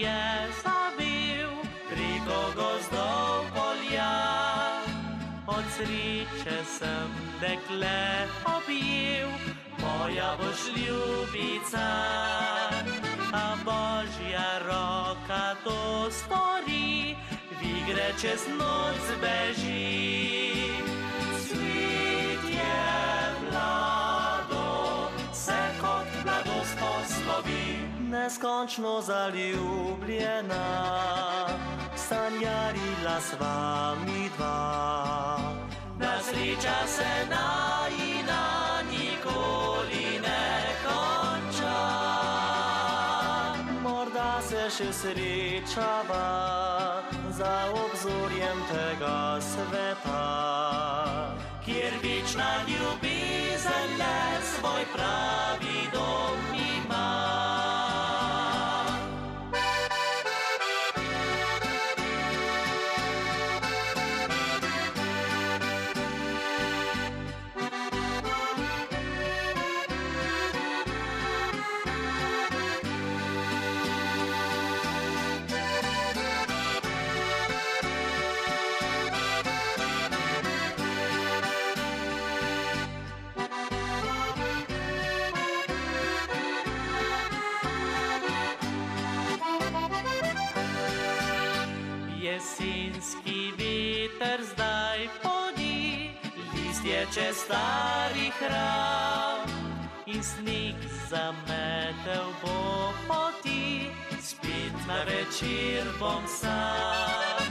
je zabil preko gozdov polja. Od sreče sem dekle objel, moja boš ljubica. A božja roka to stori, v igre čez noč beži. Neskončno zaljubljena, sanjarila sva mi dva. Da sreča se najina nikoli ne konča. Morda se še srečava za obzorjem tega sveta, kjer večna ljubezen le svoj pravi dom Jesenski veter zdaj podi, listje čez stari hram in sneg zametel bo poti, spet na večer bom sam.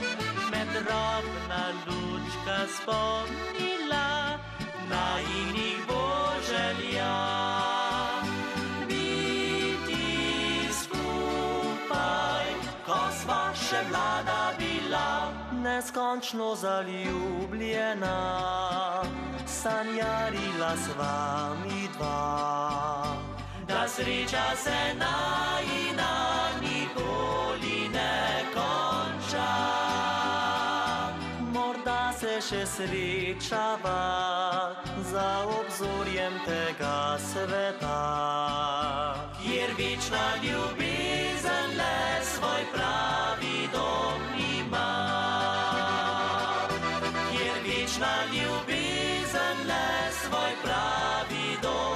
Med drobna lučka spomnila, na inih bo želja. Biti skupaj, ko sva še bila, neskončno zaljubljena, sanjarila sva mi dva. Da sreča se najina nikoli ne konča. Morda se še srečava za obzorjem tega sveta, kjer večna ljubezen večna ljubezen le svoj pravi dom